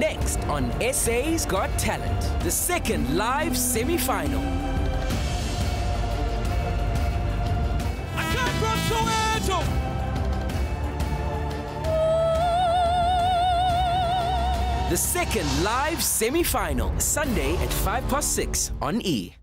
Next on SA's Got Talent, the second live semi final. I come from Soweto. The second live semi final, Sunday at 5 past 6 on E!